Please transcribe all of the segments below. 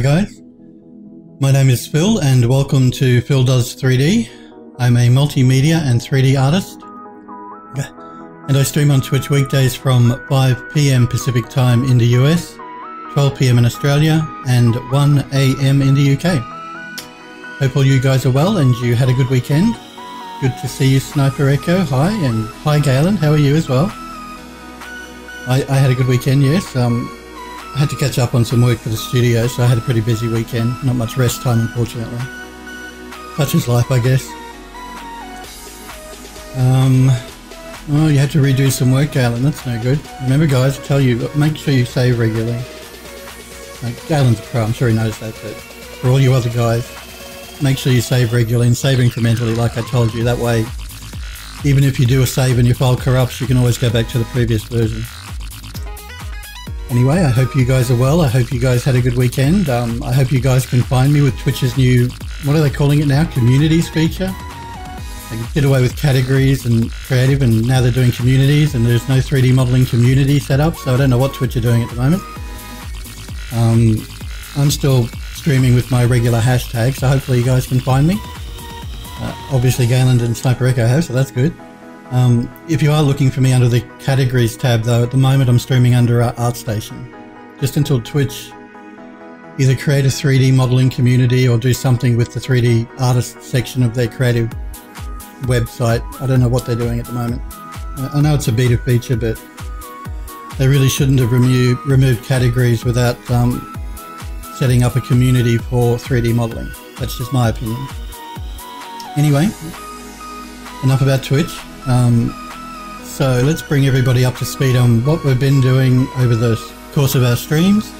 Hi guys, my name is Phil and welcome to Phil Does 3D. I'm a multimedia and 3D artist and I stream on Twitch weekdays from 5 p.m. Pacific time in the US, 12 p.m. in Australia and 1 a.m. in the UK. Hope all you guys are well and you had a good weekend. Good to see you Sniper Echo, hi and hi Galen, how are you as well? I, I had a good weekend, yes. Um, I had to catch up on some work for the studio, so I had a pretty busy weekend. Not much rest time, unfortunately. Such is life, I guess. Um, oh, you had to redo some work, Galen. That's no good. Remember, guys, I tell you, make sure you save regularly. Like, Galen's a pro, I'm sure he knows that, but for all you other guys, make sure you save regularly and save incrementally, like I told you. That way, even if you do a save and your file corrupts, you can always go back to the previous version. Anyway, I hope you guys are well. I hope you guys had a good weekend. Um, I hope you guys can find me with Twitch's new, what are they calling it now? Communities feature. They did away with categories and creative, and now they're doing communities, and there's no 3D modeling community set up, so I don't know what Twitch are doing at the moment. Um, I'm still streaming with my regular hashtag, so hopefully you guys can find me. Uh, obviously, Galen and Sniper Echo have, so that's good. Um, if you are looking for me under the categories tab, though, at the moment I'm streaming under uh, ArtStation. Just until Twitch either create a 3D modeling community or do something with the 3D artist section of their creative website. I don't know what they're doing at the moment. I know it's a beta feature, but they really shouldn't have remo- removed categories without um, setting up a community for 3D modeling. That's just my opinion. Anyway, enough about Twitch. Um, so let's bring everybody up to speed on what we've been doing over the course of our streams.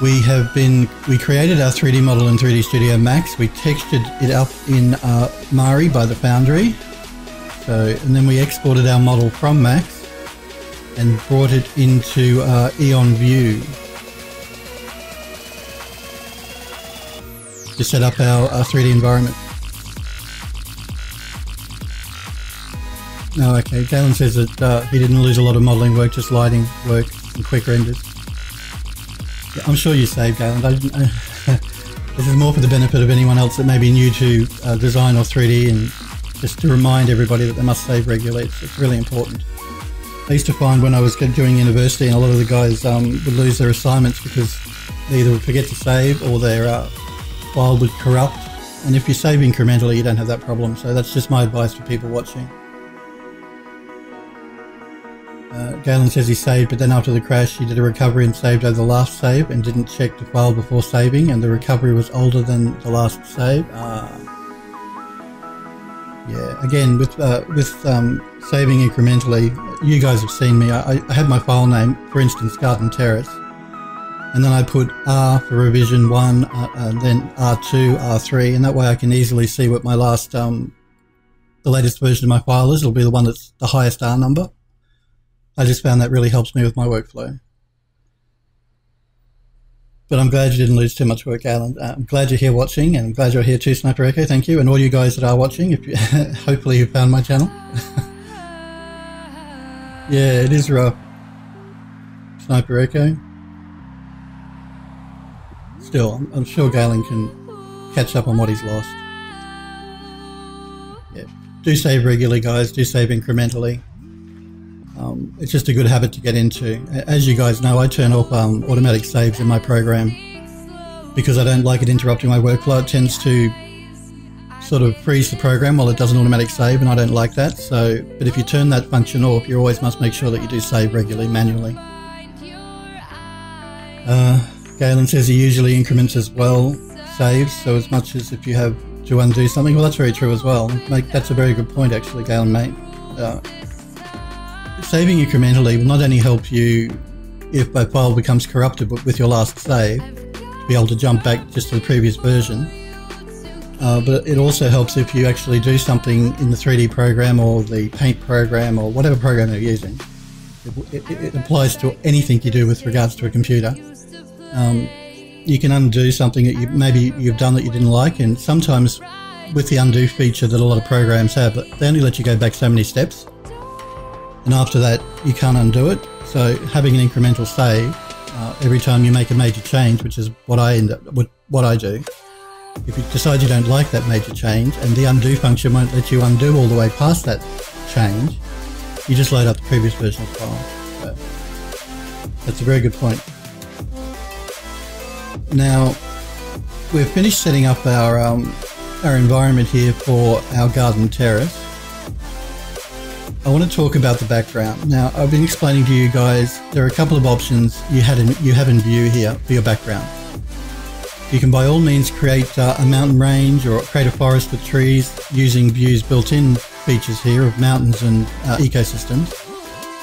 We have been, we created our 3D model in 3D Studio Max. We textured it up in uh, Mari by the Foundry. So, and then we exported our model from Max and brought it into uh, E-on Vue to set up our, our 3D environment. No, okay. Galen says that uh, he didn't lose a lot of modelling work, just lighting work and quick renders. Yeah, I'm sure you saved, Galen. Uh, this is more for the benefit of anyone else that may be new to uh, design or 3D and just to remind everybody that they must save regularly. It's, it's really important. I used to find when I was doing university and a lot of the guys um, would lose their assignments because they either would forget to save or their uh, file would corrupt. And if you save incrementally, you don't have that problem. So that's just my advice for people watching. Uh, Galen says he saved, but then after the crash, he did a recovery and saved over the last save and didn't check the file before saving, and the recovery was older than the last save. Uh, yeah, again, with uh, with um, saving incrementally, you guys have seen me. I, I had my file name, for instance, Garden Terrace, and then I put R for revision 1, uh, and then R2, R3, and that way I can easily see what my last, um, the latest version of my file is. It'll be the one that's the highest R number. I just found that really helps me with my workflow. But I'm glad you didn't lose too much work, Galen. Uh, I'm glad you're here watching, and I'm glad you're here too, Sniper Echo. Thank you, and all you guys that are watching. If you, hopefully you found my channel. yeah, it is rough. Sniper Echo. Still, I'm, I'm sure Galen can catch up on what he's lost. Yeah, do save regularly, guys. Do save incrementally. Um, it's just a good habit to get into. As you guys know, I turn off um, automatic saves in my program because I don't like it interrupting my workflow. It tends to sort of freeze the program while it does an automatic save, and I don't like that. So, but if you turn that function off, you always must make sure that you do save regularly manually. Uh, Galen says he usually increments as well saves, so as much as if you have to undo something. Well, that's very true as well. Mate, that's a very good point, actually, Galen, mate. Uh, saving incrementally will not only help you if a file becomes corrupted but with your last save, to be able to jump back just to the previous version, uh, but it also helps if you actually do something in the 3D program or the Paint program or whatever program you're using. It, it, it applies to anything you do with regards to a computer. Um, you can undo something that you maybe you've done that you didn't like, and sometimes with the undo feature that a lot of programs have, they only let you go back so many steps and after that you can't undo it. So having an incremental save uh, every time you make a major change, which is what I end up, what, what I do. If you decide you don't like that major change and the undo function won't let you undo all the way past that change, you just load up the previous version of the file. So that's a very good point. Now, we've finished setting up our, um, our environment here for our garden terrace. I want to talk about the background. Now, I've been explaining to you guys, there are a couple of options you, had in, you have in Vue here for your background. You can by all means create uh, a mountain range or create a forest with trees using Vue's built-in features here of mountains and uh, ecosystems.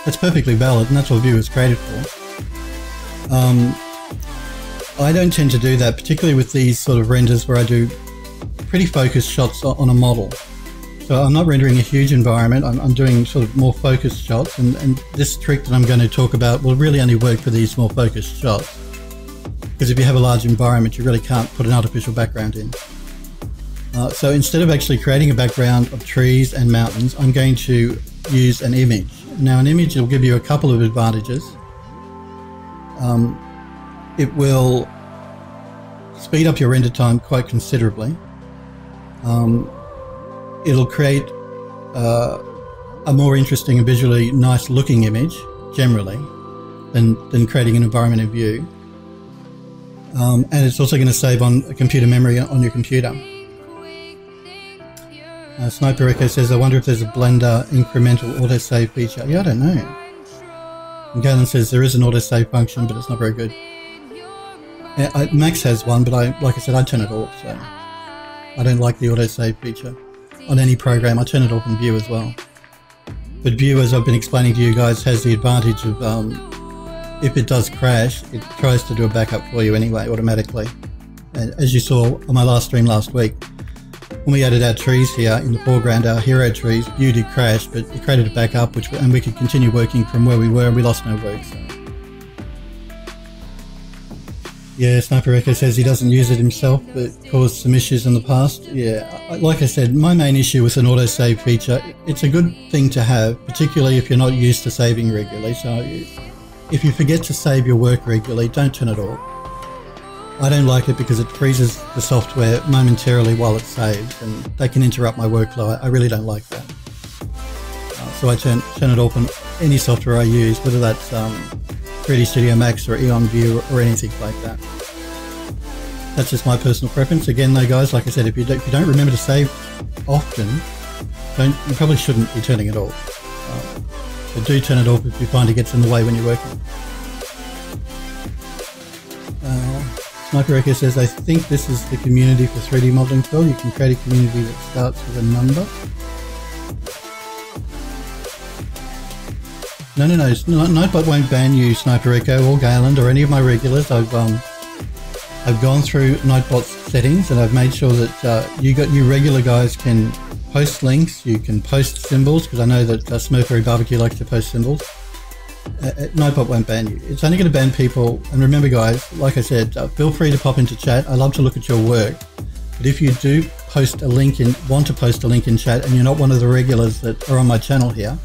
That's perfectly valid and that's what Vue is created for. Um, I don't tend to do that, particularly with these sort of renders where I do pretty focused shots on a model. So I'm not rendering a huge environment, I'm, I'm doing sort of more focused shots and, and this trick that I'm going to talk about will really only work for these more focused shots. Because if you have a large environment, you really can't put an artificial background in. Uh, so instead of actually creating a background of trees and mountains, I'm going to use an image. Now an image will give you a couple of advantages. Um, it will speed up your render time quite considerably. Um, it'll create uh, a more interesting and visually nice looking image generally than, than creating an environment in Vue. Um, and it's also going to save on computer memory on your computer. Uh, Sniper Echo says, I wonder if there's a Blender incremental autosave feature. Yeah, I don't know. And Galen says there is an autosave function, but it's not very good. I, Max has one, but I, like I said, I turn it off, so I don't like the autosave feature on any program. I turn it off in Vue as well. But Vue, as I've been explaining to you guys, has the advantage of um, if it does crash, it tries to do a backup for you anyway, automatically. And as you saw on my last stream last week, when we added our trees here in the foreground, our hero trees, Vue did crash, but it created a backup, which and we could continue working from where we were, and we lost no work. So. Yeah, Sniper Echo says he doesn't use it himself, but caused some issues in the past. Yeah, like I said, my main issue with an autosave feature, it's a good thing to have, particularly if you're not used to saving regularly. So if you forget to save your work regularly, don't turn it off. I don't like it because it freezes the software momentarily while it saves and they can interrupt my workflow. I really don't like that. Uh, so I turn, turn it off on any software I use, whether that's um, 3D Studio Max or E-on Vue or anything like that. That's just my personal preference. Again though guys, like I said, if you, if you don't remember to save often, don't, you probably shouldn't be turning it off. But do turn it off if you find it gets in the way when you're working. Uh, Sniper Echo says, I think this is the community for 3D modeling tool. You can create a community that starts with a number. No, no, no. Nightbot won't ban you, Sniper Echo or Galen or any of my regulars. I've um, I've gone through Nightbot's settings and I've made sure that uh, you got you regular guys can post links, you can post symbols, because I know that uh, Smurfery Barbecue likes to post symbols. Uh, uh Nightbot won't ban you. It's only going to ban people, and remember guys, like I said, uh, feel free to pop into chat. I love to look at your work. But if you do post a link in, want to post a link in chat, and you're not one of the regulars that are on my channel here,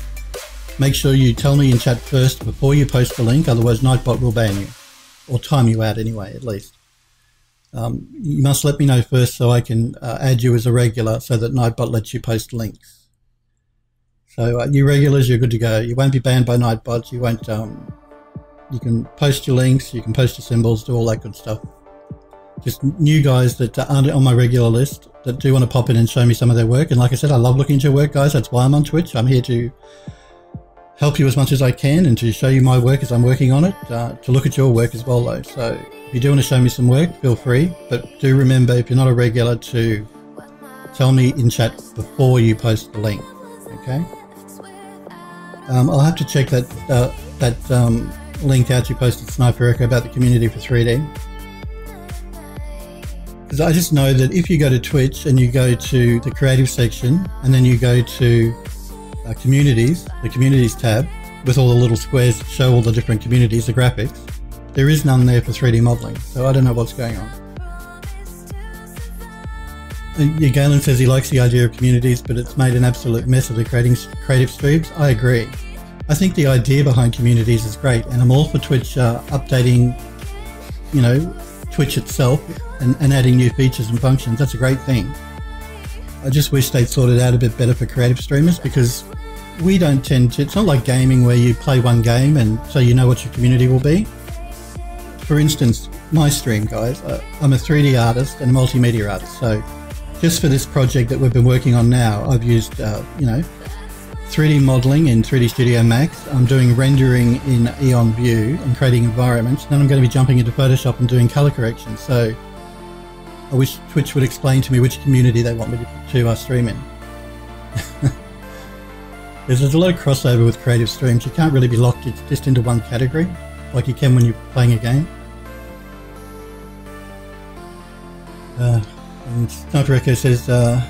make sure you tell me in chat first before you post the link, otherwise Nightbot will ban you. Or time you out anyway, at least. Um, you must let me know first so I can uh, add you as a regular so that Nightbot lets you post links. So uh, you regulars, you're good to go. You won't be banned by Nightbot. You won't. Um, you can post your links. You can post your symbols. Do all that good stuff. Just new guys that aren't on my regular list that do want to pop in and show me some of their work. And like I said, I love looking at your work, guys. That's why I'm on Twitch. I'm here to help you as much as I can and to show you my work as I'm working on it. Uh, to look at your work as well, though. So if you do want to show me some work, feel free. But do remember, if you're not a regular, to tell me in chat before you post the link. Okay. Um, I'll have to check that uh, that um, link out you posted, Sniper Echo, about the community for 3D. Because I just know that if you go to Twitch and you go to the creative section and then you go to uh, communities, the communities tab, with all the little squares that show all the different communities, the graphics, there is none there for 3D modeling, so I don't know what's going on. Yeah, Galen says he likes the idea of communities, but it's made an absolute mess of the creating creative streams. I agree. I think the idea behind communities is great, and I'm all for Twitch uh, updating, you know, Twitch itself and, and adding new features and functions. That's a great thing. I just wish they'd sorted out a bit better for creative streamers because we don't tend to. It's not like gaming where you play one game and so you know what your community will be. For instance, my stream, guys, uh, I'm a 3D artist and a multimedia artist. So just for this project that we've been working on now, I've used, uh, you know, 3D modeling in 3D Studio Max. I'm doing rendering in E-on Vue and creating environments. Then I'm going to be jumping into Photoshop and doing color correction. So I wish Twitch would explain to me which community they want me to, to uh, stream in. there's, a lot of crossover with creative streams. You can't really be locked just into one category like you can when you're playing a game. Uh, and Sniper Echo says, uh,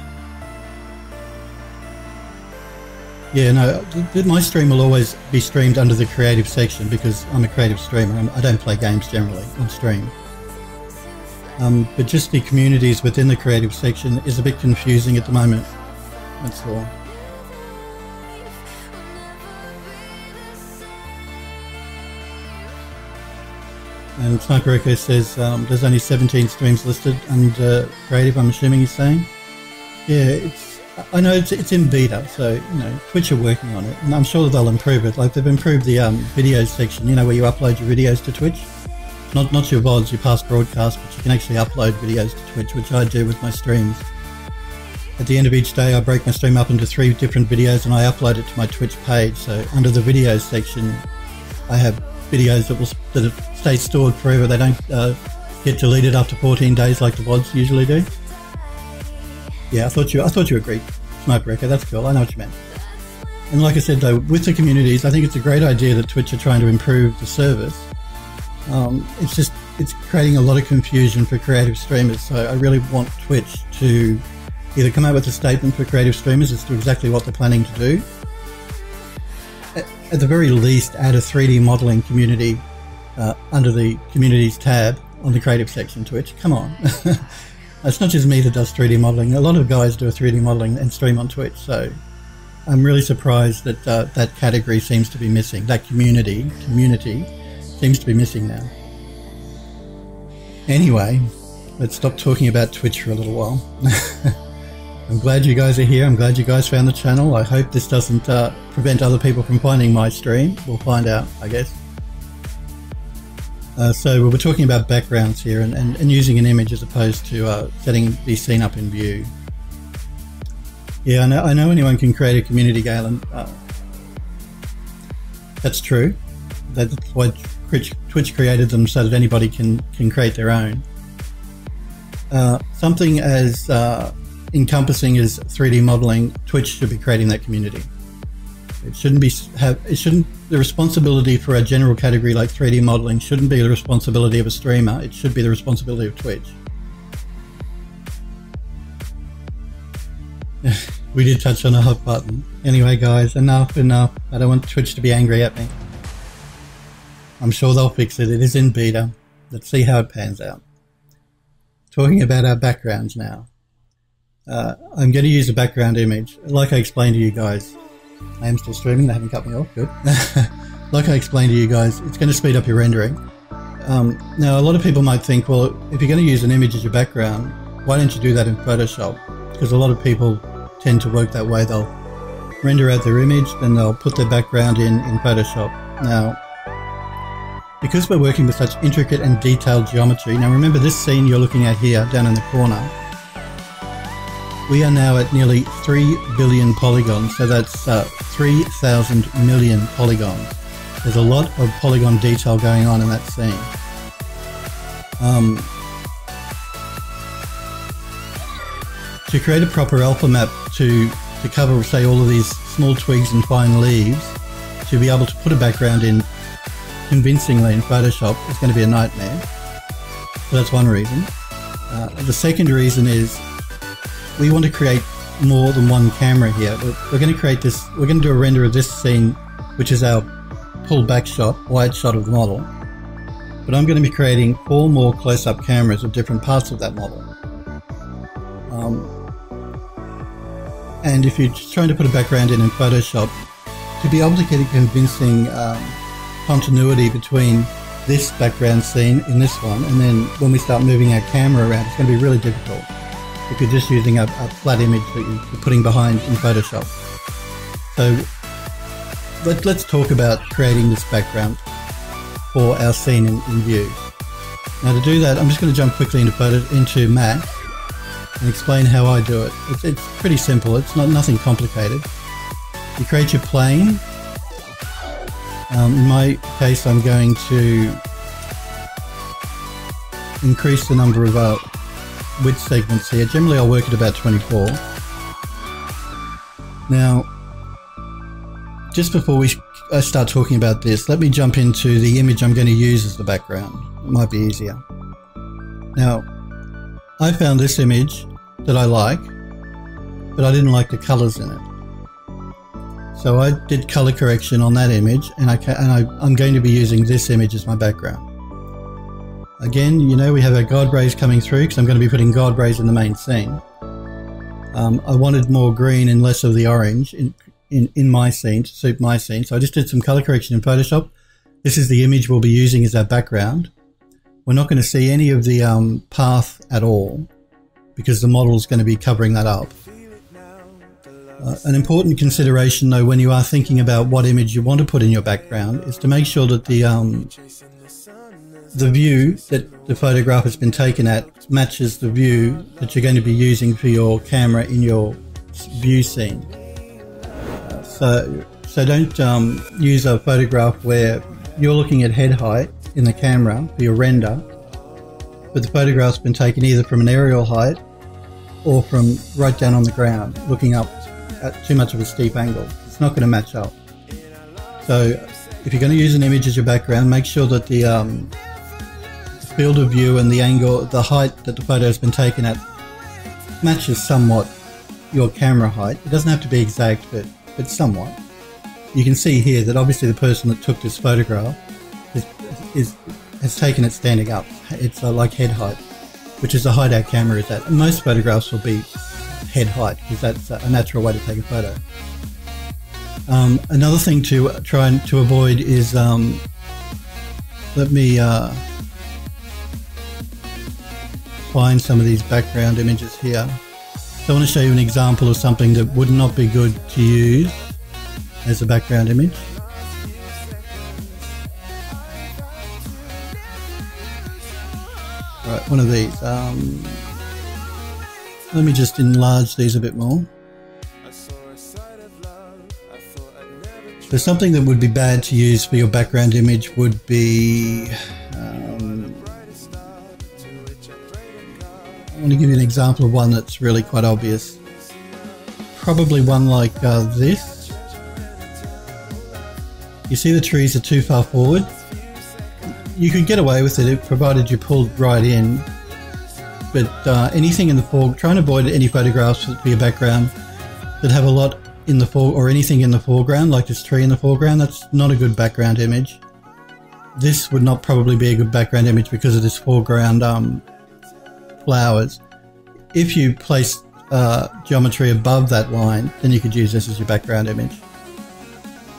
Yeah, no, my stream will always be streamed under the creative section because I'm a creative streamer. I do not play games generally on stream. Um, but just the communities within the creative section is a bit confusing at the moment. That's all. And Sniper Echo says um, there's only 17 streams listed under creative, I'm assuming he's saying. Yeah, it's I know it's, it's in beta, so you know Twitch are working on it, and I'm sure they'll improve it. Like they've improved the um, videos section, you know, where you upload your videos to Twitch. Not not your VODs, your past broadcasts, but you can actually upload videos to Twitch, which I do with my streams. At the end of each day, I break my stream up into three different videos, and I upload it to my Twitch page. So under the videos section, I have videos that will that stay stored forever. They don't uh, get deleted after 14 days like the VODs usually do. Yeah, I thought you. I thought you agreed. Smokebreaker. That's cool. I know what you meant. And like I said, though, with the communities, I think it's a great idea that Twitch are trying to improve the service. Um, it's just it's creating a lot of confusion for creative streamers. So I really want Twitch to either come out with a statement for creative streamers as to exactly what they're planning to do. At, the very least, add a 3D modeling community uh, under the communities tab on the creative section. Twitch, come on. It's not just me that does 3D modeling. A lot of guys do 3D modeling and stream on Twitch. So I'm really surprised that uh, that category seems to be missing. That community community seems to be missing now. Anyway, let's stop talking about Twitch for a little while. I'm glad you guys are here. I'm glad you guys found the channel. I hope this doesn't uh, prevent other people from finding my stream. We'll find out, I guess. Uh, so we're talking about backgrounds here and, and, and using an image as opposed to uh, setting the scene up in Vue. Yeah, I know, I know anyone can create a community, Galen. Uh, that's true. That's why Twitch created them so that anybody can, can create their own. Uh, something as uh, encompassing is 3D modeling, Twitch should be creating that community. It shouldn't be have it shouldn't the responsibility for a general category like 3D modeling shouldn't be the responsibility of a streamer. It should be the responsibility of Twitch. we did touch on a hot button. Anyway, guys, enough, enough. I don't want Twitch to be angry at me. I'm sure they'll fix it. It is in beta. Let's see how it pans out. Talking about our backgrounds now. Uh, I'm going to use a background image. Like I explained to you guys, I am still streaming, they haven't cut me off, good. like I explained to you guys, it's going to speed up your rendering. Um, now, a lot of people might think, well, if you're going to use an image as your background, why don't you do that in Photoshop? Because a lot of people tend to work that way. They'll render out their image, then they'll put their background in, in Photoshop. Now, because we're working with such intricate and detailed geometry, now remember this scene you're looking at here down in the corner, we are now at nearly 3 billion polygons, so that's uh, 3,000 million polygons. There's a lot of polygon detail going on in that scene. Um, to create a proper alpha map to, to cover, say, all of these small twigs and fine leaves, to be able to put a background in convincingly in Photoshop is going to be a nightmare. So that's one reason. Uh, the second reason is we want to create more than one camera here. We're, we're going to create this, we're going to do a render of this scene, which is our pull back shot, wide shot of the model. But I'm going to be creating four more close-up cameras of different parts of that model. Um, and if you're trying to put a background in in Photoshop to be able to get a convincing um, continuity between this background scene in this one, and then when we start moving our camera around, it's going to be really difficult if you're just using a, a flat image that you're putting behind in Photoshop. So let, us talk about creating this background for our scene in, in Vue. Now to do that, I'm just going to jump quickly into photo into Max and explain how I do it. It's, it's pretty simple. It's not nothing complicated. You create your plane um, in my case, I'm going to increase the number of uh, width segments here. Generally, I'll work at about 24. Now, just before we I start talking about this, let me jump into the image I'm going to use as the background. It might be easier. Now, I found this image that I like, but I didn't like the colors in it. So I did color correction on that image and, I and I, I'm going to be using this image as my background. Again, you know, we have our God rays coming through because I'm going to be putting God rays in the main scene. Um, I wanted more green and less of the orange in, in, in my scene to suit my scene. So I just did some color correction in Photoshop. This is the image we'll be using as our background. We're not going to see any of the um, path at all because the model is going to be covering that up. Uh, an important consideration, though, when you are thinking about what image you want to put in your background, is to make sure that the um, the view that the photograph has been taken at matches the view that you're going to be using for your camera in your Vue scene. So, so don't um, use a photograph where you're looking at head height in the camera for your render, but the photograph's been taken either from an aerial height or from right down on the ground, looking up at too much of a steep angle. It's not going to match up. So if you're going to use an image as your background, make sure that the, um, the field of view and the angle, the height that the photo has been taken at matches somewhat your camera height. It doesn't have to be exact, but, but somewhat. You can see here that obviously the person that took this photograph is, is has taken it standing up. It's like head height, which is the height our camera is at. Most photographs will be head height because that's a natural way to take a photo. Um, another thing to try and to avoid is um, let me uh, find some of these background images here. So I want to show you an example of something that would not be good to use as a background image. Right, one of these. Um, let me just enlarge these a bit more. So something that would be bad to use for your background image would be... want to give you an example of one that's really quite obvious. Probably one like uh, this. You see the trees are too far forward. You could get away with it provided you pulled right in but uh, anything in the fore, try and avoid any photographs for your background that have a lot in the fore or anything in the foreground, like this tree in the foreground. That's not a good background image. This would not probably be a good background image because of this foreground um, flowers. If you place uh, geometry above that line, then you could use this as your background image.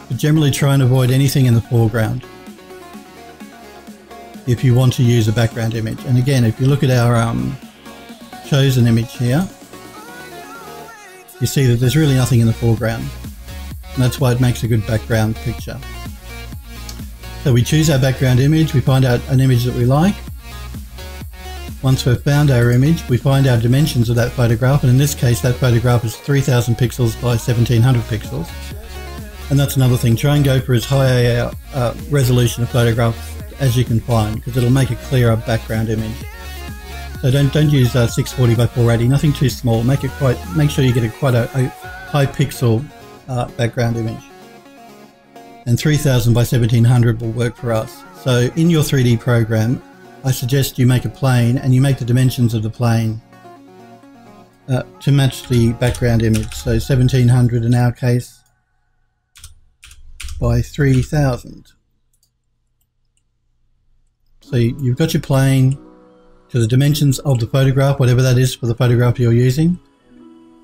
But generally try and avoid anything in the foreground if you want to use a background image. And again, if you look at our um, chosen image here, you see that there's really nothing in the foreground. And that's why it makes a good background picture. So we choose our background image, we find out an image that we like. Once we've found our image, we find our dimensions of that photograph, and in this case that photograph is 3000 pixels by 1700 pixels. And that's another thing, try and go for as high a uh, resolution of photograph as you can find because it'll make a clearer background image. So don't don't use uh, 640 by 480, nothing too small. Make it quite make sure you get a quite a, a high pixel uh, background image. And 3000 by 1700 will work for us. So in your 3D program, I suggest you make a plane and you make the dimensions of the plane uh, to match the background image. So 1700 in our case by 3000. So you've got your plane to the dimensions of the photograph, whatever that is for the photograph you're using.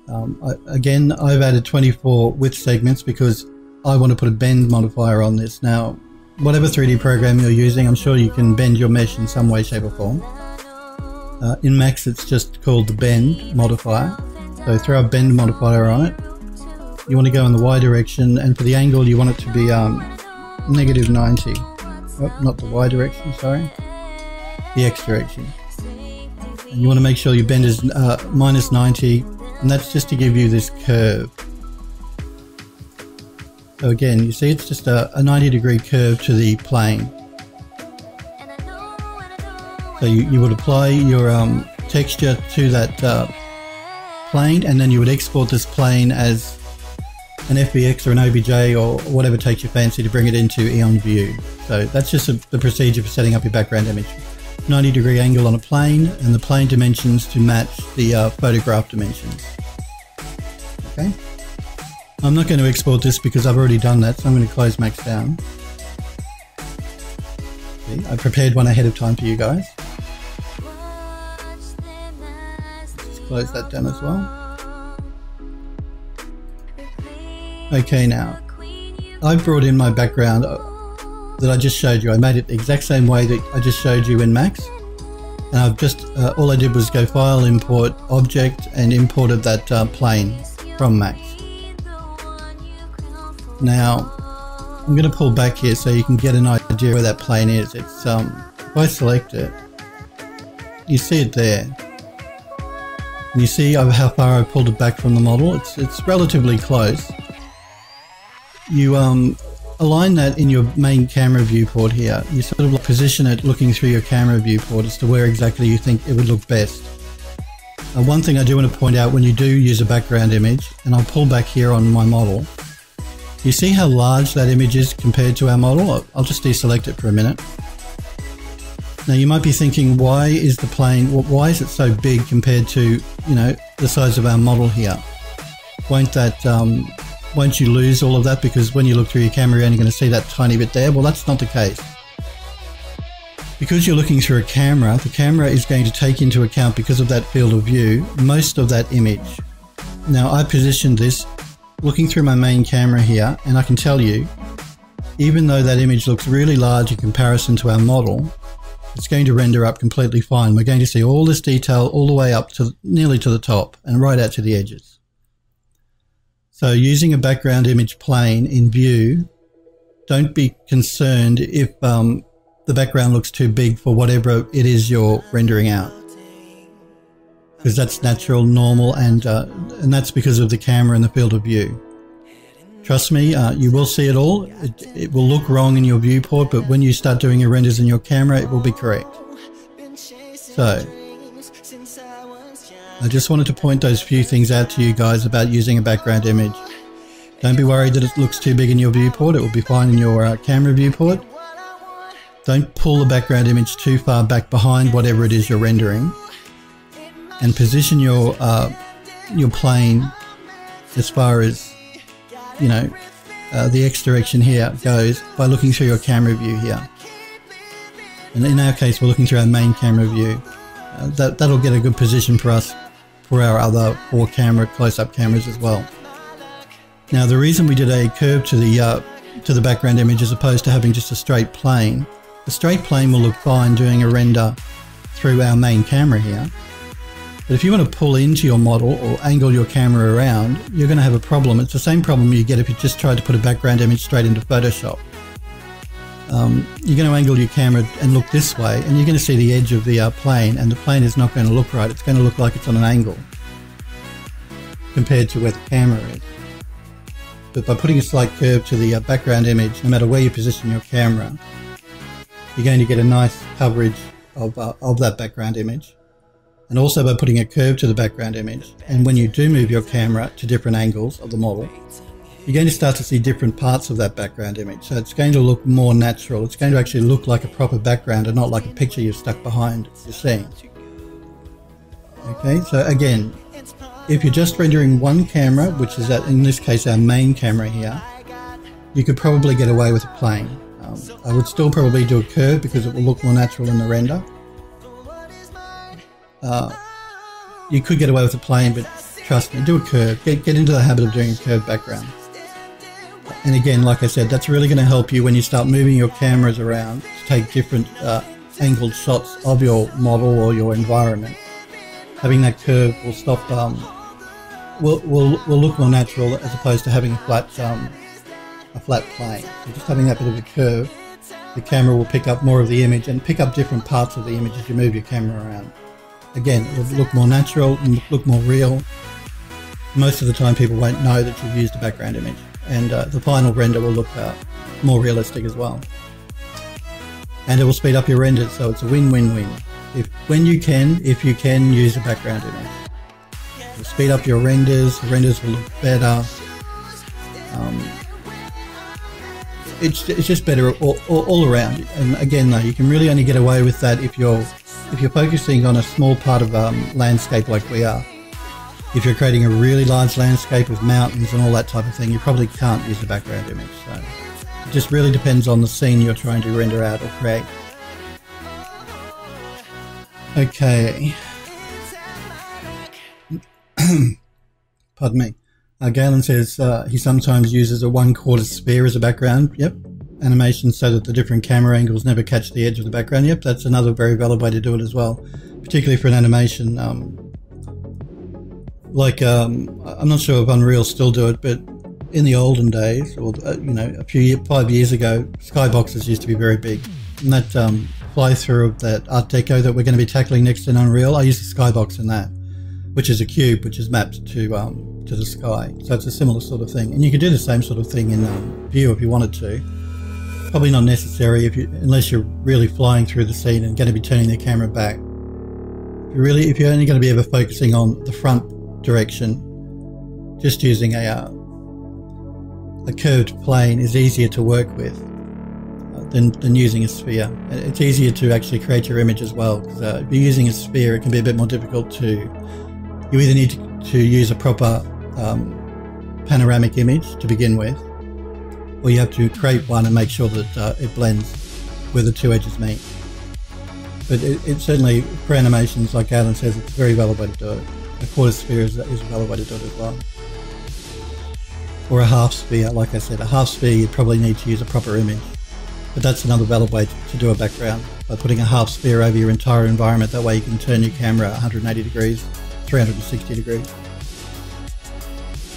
Um, I, again, I've added 24 width segments because I want to put a bend modifier on this. Now, whatever 3D program you're using, I'm sure you can bend your mesh in some way, shape or form. Uh, in Max, it's just called the bend modifier. So throw a bend modifier on it. You want to go in the Y direction, and for the angle, you want it to be um, negative 90. Oh, not the Y direction, sorry. The X direction. And you want to make sure your bend is uh, minus 90, and that's just to give you this curve. So again, you see it's just a, a 90 degree curve to the plane. So you, you would apply your um, texture to that uh, plane and then you would export this plane as an FBX or an OBJ or whatever takes your fancy to bring it into E-on Vue. So that's just a, the procedure for setting up your background image. 90 degree angle on a plane and the plane dimensions to match the uh, photograph dimensions. Okay. I'm not going to export this because I've already done that, so I'm going to close Max down. Okay, I prepared one ahead of time for you guys. Just close that down as well. Okay, now I've brought in my background uh, that I just showed you. I made it the exact same way that I just showed you in Max. And I've just, uh, all I did was go file, import, object, and imported that uh, plane from Max. Now, I'm going to pull back here so you can get an idea where that plane is. It's um, if I select it, you see it there. You see how far I pulled it back from the model. It's it's relatively close. You um, align that in your main camera viewport here. You sort of position it looking through your camera viewport as to where exactly you think it would look best. Uh, one thing I do want to point out when you do use a background image, and I'll pull back here on my model, you see how large that image is compared to our model? I'll just deselect it for a minute. Now you might be thinking, why is the plane, why is it so big compared to, you know, the size of our model here? Won't that, um, won't you lose all of that because when you look through your camera you're only going to see that tiny bit there? Well, that's not the case. Because you're looking through a camera, the camera is going to take into account, because of that field of view, most of that image. Now I positioned this looking through my main camera here and I can tell you, even though that image looks really large in comparison to our model, it's going to render up completely fine. We're going to see all this detail all the way up to nearly to the top and right out to the edges. So using a background image plane in Vue, don't be concerned if um, the background looks too big for whatever it is you're rendering out because that's natural, normal, and uh, and that's because of the camera and the field of view. Trust me, uh, you will see it all. It, it, will look wrong in your viewport, but when you start doing your renders in your camera, it will be correct. So, I just wanted to point those few things out to you guys about using a background image. Don't be worried that it looks too big in your viewport. It will be fine in your uh, camera viewport. Don't pull the background image too far back behind whatever it is you're rendering and position your uh, your plane as far as you know uh, the X direction here goes by looking through your camera view here. And in our case, we're looking through our main camera view. Uh, that that'll get a good position for us for our other four camera close-up cameras as well. Now, the reason we did a curve to the uh, to the background image as opposed to having just a straight plane, the straight plane will look fine doing a render through our main camera here. But if you want to pull into your model or angle your camera around, you're going to have a problem. It's the same problem you get if you just tried to put a background image straight into Photoshop. Um, you're going to angle your camera and look this way, and you're going to see the edge of the uh, plane, and the plane is not going to look right. It's going to look like it's on an angle compared to where the camera is. But by putting a slight curve to the uh, background image, no matter where you position your camera, you're going to get a nice coverage of, uh, of that background image and also by putting a curve to the background image. And when you do move your camera to different angles of the model, you're going to start to see different parts of that background image. So it's going to look more natural. It's going to actually look like a proper background and not like a picture you've stuck behind your scene. Okay, so again, if you're just rendering one camera, which is at, in this case our main camera here, you could probably get away with a plane. Um, I would still probably do a curve because it will look more natural in the render. Uh, you could get away with a plane, but trust me, do a curve. Get, get into the habit of doing a curved background. and again, like I said, that's really going to help you when you start moving your cameras around to take different uh, angled shots of your model or your environment. Having that curve will stop, um, will, will, will look more natural as opposed to having a flat, um, a flat plane. So just having that bit of a curve, the camera will pick up more of the image and pick up different parts of the image as you move your camera around. Again, it'll look more natural and look more real. Most of the time people won't know that you've used a background image and uh, the final render will look uh, more realistic as well. And it will speed up your renders, so it's a win-win-win. If when you can, if you can use a background image, will speed up your renders. The renders will look better. Um, it's, it's just better all, all, all around. And again, though, you can really only get away with that if you're if you're focusing on a small part of um, landscape like we are. If you're creating a really large landscape with mountains and all that type of thing, you probably can't use the background image. So it just really depends on the scene you're trying to render out or create. Okay. Pardon me. Uh, Galen says uh, he sometimes uses a one quarter sphere as a background. Yep. Animation so that the different camera angles never catch the edge of the background. Yep, that's another very valid way to do it as well, particularly for an animation. Um, like um, I'm not sure if Unreal still do it, but in the olden days, or uh, you know, a few five years ago, skyboxes used to be very big. And that um, fly through of that Art Deco that we're going to be tackling next in Unreal, I use a skybox in that, which is a cube which is mapped to um, to the sky. So it's a similar sort of thing, and you could do the same sort of thing in um, Vue if you wanted to. Probably not necessary if you, unless you're really flying through the scene and going to be turning the camera back. If you're really, if you're only going to be ever focusing on the front direction, just using a, a curved plane is easier to work with uh, than, than using a sphere. It's easier to actually create your image as well. Because uh, if you're using a sphere, it can be a bit more difficult to. You either need to, to use a proper um, panoramic image to begin with, or you have to create one and make sure that uh, it blends where the two edges meet. But it, it certainly, for animations, like Galen says, it's a very valid way to do it a quarter sphere is, is a valid way to do it as well. Or a half sphere, like I said, a half sphere you'd probably need to use a proper image. But that's another valid way to, to do a background, by putting a half sphere over your entire environment. That way you can turn your camera 180 degrees, 360 degrees.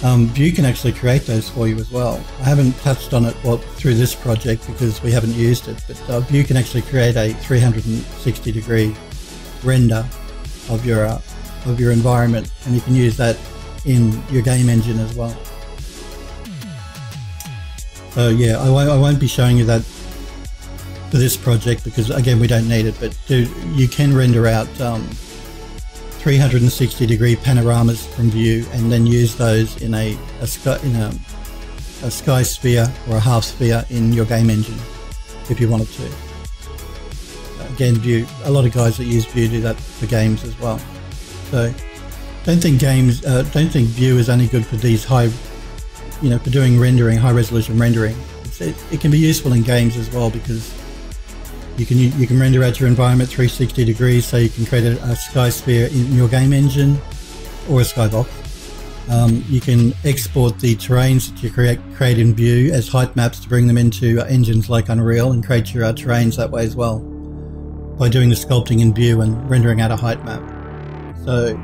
Um, Vue can actually create those for you as well. I haven't touched on it well, through this project because we haven't used it, but uh, Vue can actually create a 360 degree render of your uh, of your environment and you can use that in your game engine as well. So yeah, I won't, I won't be showing you that for this project because again we don't need it, but you can render out um, 360 degree panoramas from Vue and then use those in a, a sky, in a, a sky sphere or a half sphere in your game engine if you wanted to. Again, Vue. A lot of guys that use Vue do that for games as well. So don't think games, uh, don't think Vue is only good for these high, you know, for doing rendering, high resolution rendering. It, it, can be useful in games as well because you can you can render out your environment 360 degrees, so you can create a, a sky sphere in your game engine or a skybox. Um, you can export the terrains that you create, create in Vue as height maps to bring them into uh, engines like Unreal and create your uh, terrains that way as well by doing the sculpting in Vue and rendering out a height map. So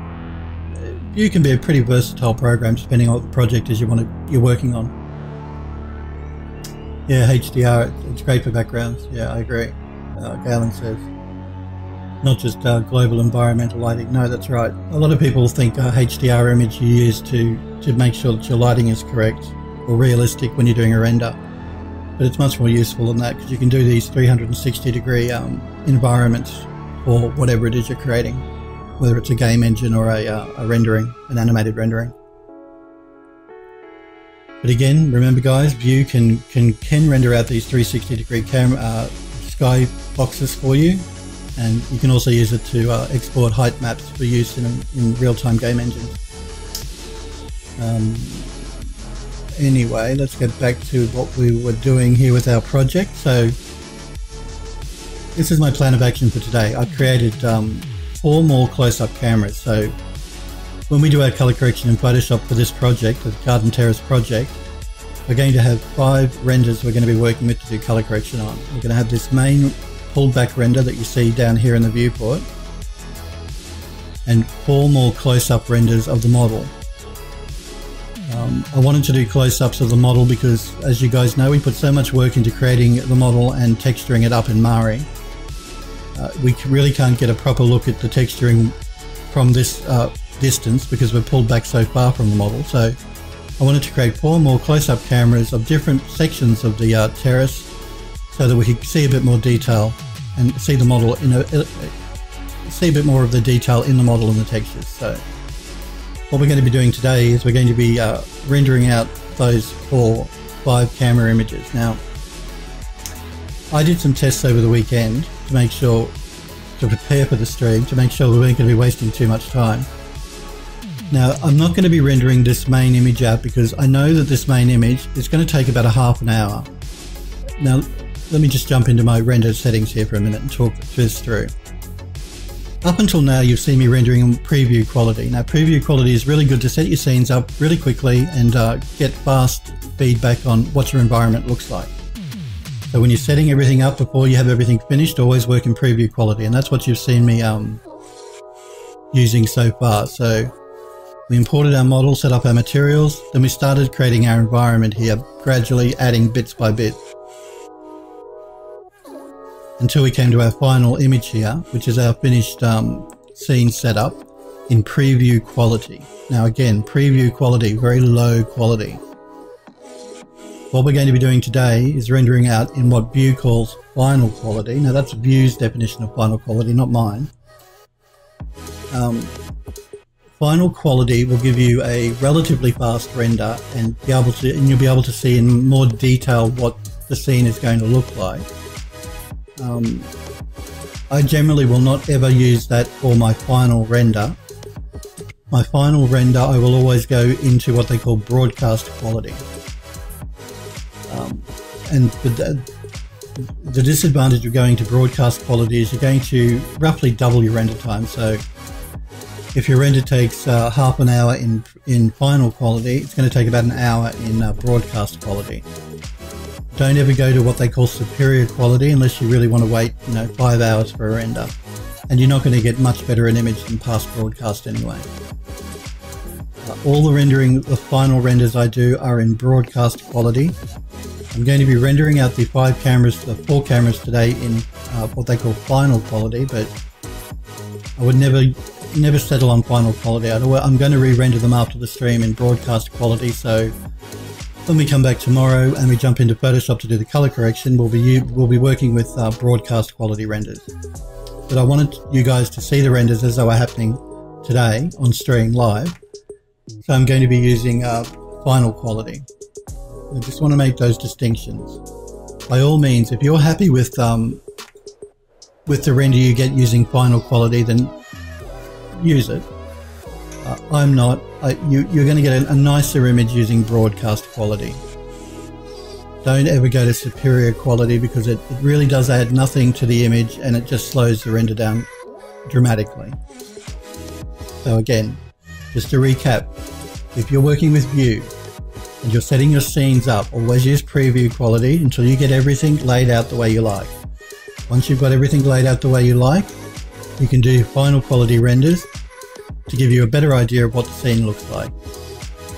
Vue can be a pretty versatile program depending on what the project is you want to, you're working on. Yeah, HDR, it's great for backgrounds. Yeah, I agree. Uh, Galen says. Not just uh, global environmental lighting. No, that's right. A lot of people think uh, HDR image you use to, to make sure that your lighting is correct or realistic when you're doing a render. But it's much more useful than that because you can do these 360 degree um, environments for whatever it is you're creating whether it's a game engine or a, uh, a rendering, an animated rendering. But again, remember guys, Vue can, can, can render out these 360 degree camera, uh, sky boxes for you. And you can also use it to uh, export height maps for use in, in real-time game engines. Um, anyway, let's get back to what we were doing here with our project. So this is my plan of action for today. I've created um, four more close-up cameras. So when we do our color correction in Photoshop for this project, the Garden Terrace project, we're going to have five renders we're going to be working with to do color correction on. We're going to have this main pulled back render that you see down here in the viewport and four more close-up renders of the model. Um, I wanted to do close-ups of the model because as you guys know we put so much work into creating the model and texturing it up in Mari. Uh, we really can't get a proper look at the texturing from this uh, distance because we're pulled back so far from the model. So I wanted to create four more close-up cameras of different sections of the uh, terrace so that we could see a bit more detail and see the model in a, uh, see a bit more of the detail in the model and the textures. So what we're going to be doing today is we're going to be uh, rendering out those four five camera images. Now, I did some tests over the weekend to make sure to prepare for the stream to make sure we weren't going to be wasting too much time. Now, I'm not going to be rendering this main image out because I know that this main image is going to take about a half an hour. Now, let me just jump into my render settings here for a minute and talk this through. Up until now, you've seen me rendering in preview quality. Now, preview quality is really good to set your scenes up really quickly and uh, get fast feedback on what your environment looks like. So when you're setting everything up before you have everything finished, always work in preview quality. And that's what you've seen me um, using so far. So we imported our model, set up our materials, then we started creating our environment here, gradually adding bits by bit. Until we came to our final image here, which is our finished um, scene setup in preview quality. Now again, preview quality, very low quality. What we're going to be doing today is rendering out in what Vue calls final quality. Now that's Vue's definition of final quality, not mine. Um, final quality will give you a relatively fast render and be able to and you'll be able to see in more detail what the scene is going to look like. Um, I generally will not ever use that for my final render. My final render, I will always go into what they call broadcast quality. Um, and the, the disadvantage of going to broadcast quality is you're going to roughly double your render time. So if your render takes uh, half an hour in in final quality, it's going to take about an hour in uh, broadcast quality. Don't ever go to what they call superior quality unless you really want to wait, you know, five hours for a render. And you're not going to get much better an image than past broadcast anyway. Uh, all the rendering, the final renders I do are in broadcast quality. I'm going to be rendering out the five cameras, the four cameras today in uh, what they call final quality, but I would never never settle on final quality. I'm going to re-render them after the stream in broadcast quality. So when we come back tomorrow and we jump into Photoshop to do the color correction, we'll be we'll be working with uh, broadcast quality renders. But I wanted you guys to see the renders as they were happening today on stream live. So I'm going to be using uh, final quality. I just want to make those distinctions. By all means, if you're happy with um, with the render you get using final quality, then use it. Uh, I'm not. Uh, you, are going to get a, a nicer image using broadcast quality. Don't ever go to superior quality because it, it really does add nothing to the image and it just slows the render down dramatically. So again, just to recap, if you're working with Vue and you're setting your scenes up, always use preview quality until you get everything laid out the way you like. Once you've got everything laid out the way you like, you can do final quality renders to give you a better idea of what the scene looks like.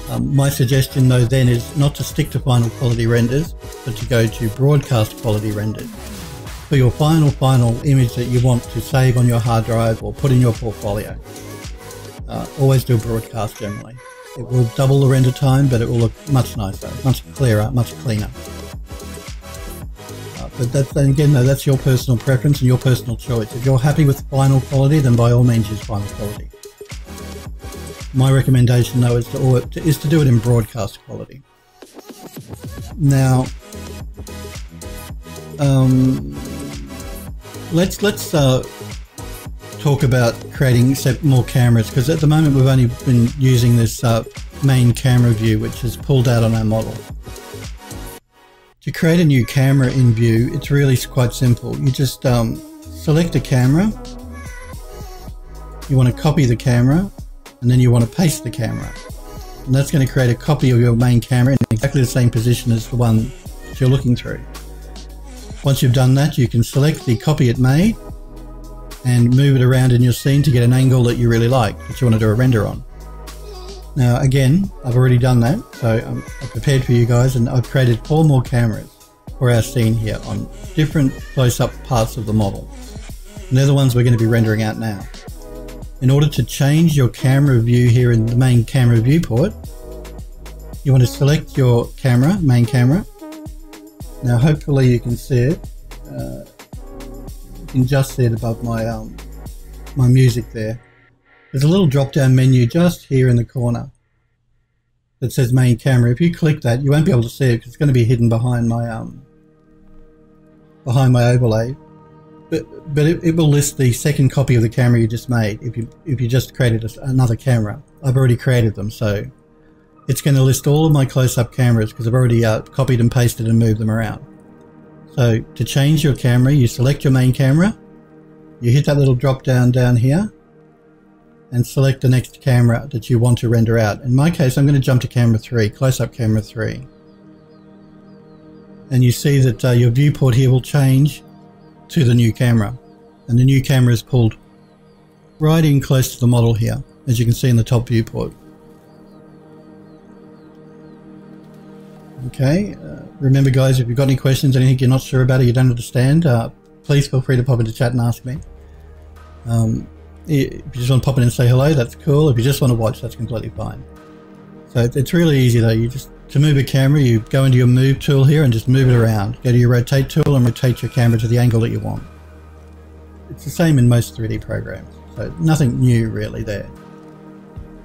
Um, my suggestion though then is not to stick to final quality renders, but to go to broadcast quality renders. For your final final image that you want to save on your hard drive or put in your portfolio. Uh, always do broadcast generally. It will double the render time, but it will look much nicer, much clearer, much cleaner. But that's again, though, that's your personal preference and your personal choice. If you're happy with final quality, then by all means use final quality. My recommendation, though, is to, is to do it in broadcast quality. Now, um, let's let's uh, talk about creating more cameras because at the moment we've only been using this uh, main camera view, which is pulled out on our model. To create a new camera in Vue, it's really quite simple. You just um, select a camera, you want to copy the camera, and then you want to paste the camera. And that's going to create a copy of your main camera in exactly the same position as the one that you're looking through. Once you've done that, you can select the copy it made and move it around in your scene to get an angle that you really like, that you want to do a render on. Now, again, I've already done that, so I'm, prepared for you guys, and I've created four more cameras for our scene here on different close-up parts of the model. And they're the ones we're going to be rendering out now. In order to change your camera view here in the main camera viewport, you want to select your camera, main camera. Now hopefully you can see it. Uh, you can just see it above my, um, my music there. There's a little drop down menu just here in the corner that says main camera. If you click that, you won't be able to see it because it's going to be hidden behind my um behind my overlay. But but it, it will list the second copy of the camera you just made if you if you just created a, another camera. I've already created them, so it's going to list all of my close-up cameras because I've already uh, copied and pasted and moved them around. So to change your camera, you select your main camera, you hit that little drop down down here, and select the next camera that you want to render out. In my case, I'm going to jump to camera 3, close-up camera 3. And you see that uh, your viewport here will change to the new camera. And the new camera is pulled right in close to the model here, as you can see in the top viewport. Okay, uh, remember guys, if you've got any questions, anything you're not sure about or you don't understand, uh, please feel free to pop into chat and ask me. Um, if you just want to pop in and say hello, that's cool. If you just want to watch, that's completely fine. So it's really easy though. You just, to move a camera, you go into your move tool here and just move it around. Go to your rotate tool and rotate your camera to the angle that you want. It's the same in most 3D programs. So nothing new really there.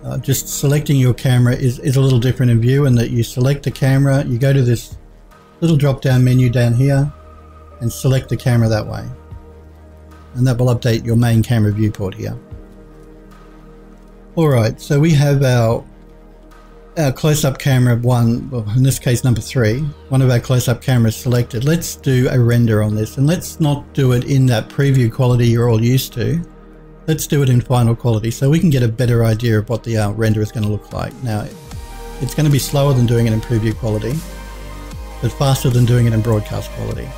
Uh, just selecting your camera is, is a little different in Vue in that you select the camera, you go to this little drop down menu down here and select the camera that way and that will update your main camera viewport here. Alright, so we have our our close-up camera one, well in this case number three, one of our close-up cameras selected. Let's do a render on this and let's not do it in that preview quality you're all used to. Let's do it in final quality so we can get a better idea of what the uh, render is going to look like. Now, it's going to be slower than doing it in preview quality, but faster than doing it in broadcast quality.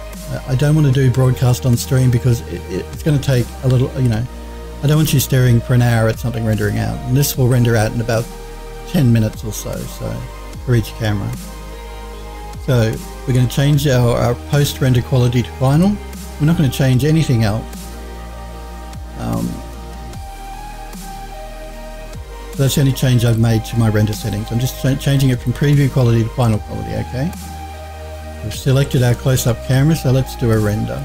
I don't want to do broadcast on stream because it, it's going to take a little, you know, I don't want you staring for an hour at something rendering out. And this will render out in about 10 minutes or so, so for each camera. So we're going to change our, our post-render quality to final. We're not going to change anything else. Um, that's the only change I've made to my render settings. I'm just changing it from preview quality to final quality, okay? We've selected our close-up camera, so let's do a render.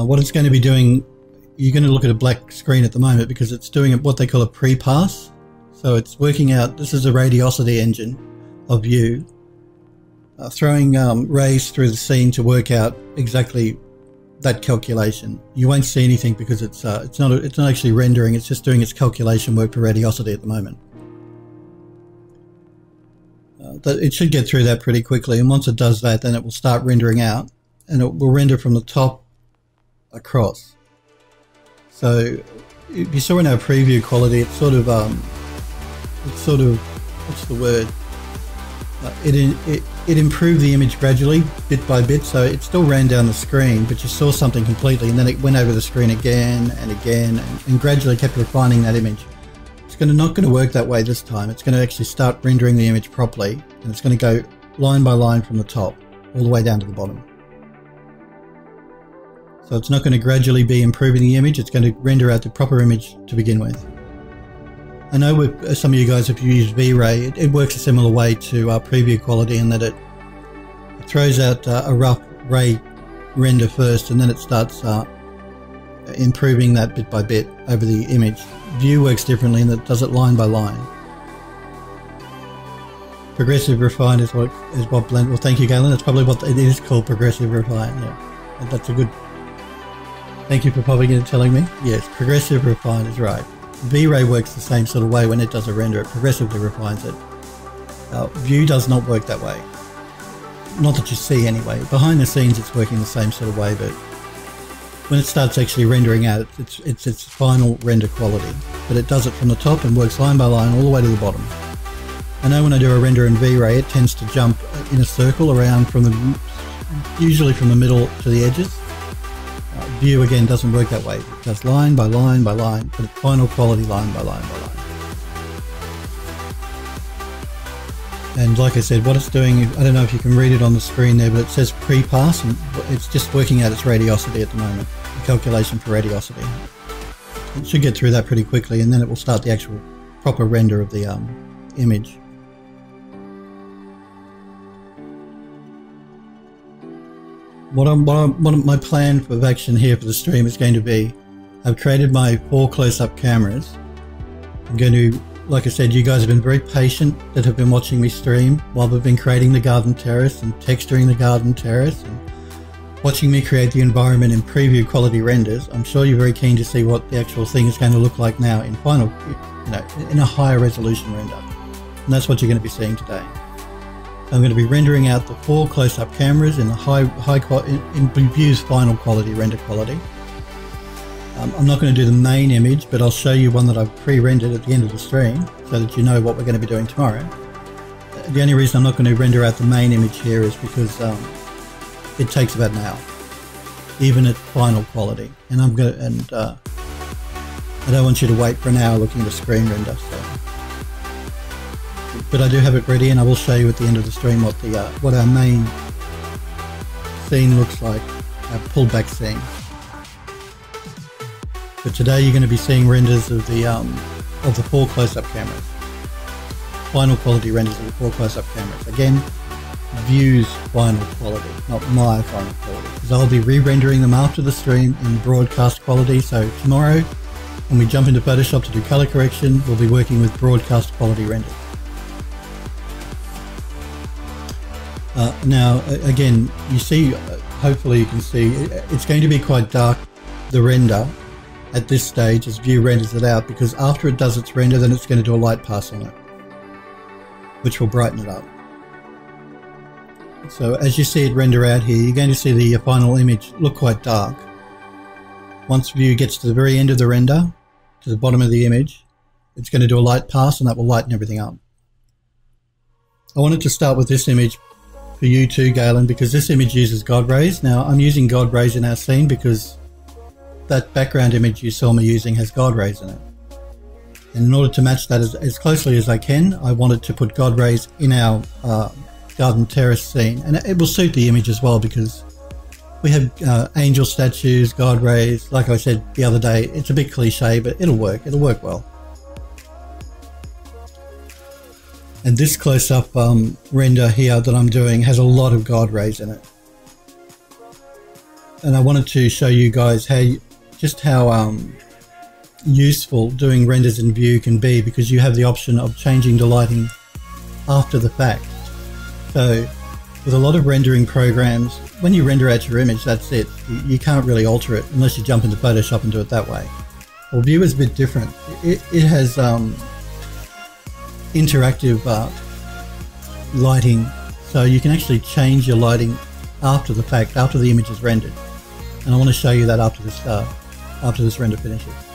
Uh, what it's going to be doing, you're going to look at a black screen at the moment because it's doing what they call a pre-pass. So it's working out, this is a radiosity engine of you uh, throwing um, rays through the scene to work out exactly that calculation. You won't see anything because it's uh, it's not it's not actually rendering. It's just doing its calculation work for radiosity at the moment. Uh, it should get through that pretty quickly, and once it does that, then it will start rendering out, and it will render from the top across. So, if you saw in our preview quality, it's sort of um, it's sort of what's the word? Uh, it, it it improved the image gradually, bit by bit, so it still ran down the screen, but you saw something completely, and then it went over the screen again and again, and, and gradually kept refining that image. It's going to not going to work that way this time. It's going to actually start rendering the image properly, and it's going to go line by line from the top all the way down to the bottom. So it's not going to gradually be improving the image, it's going to render out the proper image to begin with. I know uh, some of you guys have used V-Ray. It, it, works a similar way to our preview quality in that it, it throws out uh, a rough ray render first and then it starts uh, improving that bit by bit over the image. Vue works differently in that it does it line by line. Progressive refine is what is what blend. Well, thank you, Galen. That's probably what it is called, progressive refine. Yeah, that's a good. Thank you for popping in and telling me. Yes, progressive refine is right. V-Ray works the same sort of way when it does a render, it progressively refines it. Uh, Vue does not work that way. Not that you see anyway. Behind the scenes, it's working the same sort of way, but when it starts actually rendering out, it's, it's its final render quality. But it does it from the top and works line by line all the way to the bottom. I know when I do a render in V-Ray, it tends to jump in a circle around from the, usually from the middle to the edges. Vue again doesn't work that way. It does line by line by line, but final quality line by line by line. And like I said, what it's doing, I don't know if you can read it on the screen there, but it says pre-pass and it's just working out its radiosity at the moment, the calculation for radiosity. It should get through that pretty quickly and then it will start the actual proper render of the um, image. What, I'm, what, I'm, what my plan of action here for the stream is going to be, I've created my four close-up cameras. I'm going to like I said, you guys have been very patient that have been watching me stream while we've been creating the garden terrace and texturing the garden terrace and watching me create the environment in preview quality renders. I'm sure you're very keen to see what the actual thing is going to look like now in final, you know, in a higher resolution render. And that's what you're going to be seeing today. I'm going to be rendering out the four close-up cameras in the high, high quality, in Vue's final quality render quality. Um, I'm not going to do the main image, but I'll show you one that I've pre-rendered at the end of the stream so that you know what we're going to be doing tomorrow. The only reason I'm not going to render out the main image here is because um, it takes about an hour, even at final quality. And I'm going to, and uh, I don't want you to wait for an hour looking at a screen render. So. But I do have it ready, and I will show you at the end of the stream what the uh, what our main scene looks like, our pullback scene. But today you're going to be seeing renders of the um, of the four close-up cameras. Final quality renders of the four close-up cameras. Again, Vue's final quality, not my final quality. Because I'll be re-rendering them after the stream in broadcast quality. So tomorrow, when we jump into Photoshop to do color correction, we'll be working with broadcast quality renders. Uh, now, again, you see, hopefully you can see, it's going to be quite dark, the render, at this stage as Vue renders it out because after it does its render then it's going to do a light pass on it which will brighten it up. So as you see it render out here you're going to see the final image look quite dark. Once Vue gets to the very end of the render to the bottom of the image it's going to do a light pass and that will lighten everything up. I wanted to start with this image for you too Galen because this image uses God rays. Now I'm using God rays in our scene because that background image you saw me using has God rays in it. And in order to match that as, as closely as I can, I wanted to put God rays in our uh, garden terrace scene. And it, will suit the image as well because we have uh, angel statues, God rays. Like I said the other day, it's a bit cliche, but it'll work. It'll work well. And this close-up um, render here that I'm doing has a lot of God rays in it. And I wanted to show you guys how just how um, useful doing renders in Vue can be because you have the option of changing the lighting after the fact. So with a lot of rendering programs, when you render out your image, that's it. You, can't really alter it unless you jump into Photoshop and do it that way. Well, Vue is a bit different. It, it has um, interactive uh, lighting, so you can actually change your lighting after the fact, after the image is rendered. And I want to show you that after this uh, after this render finishes.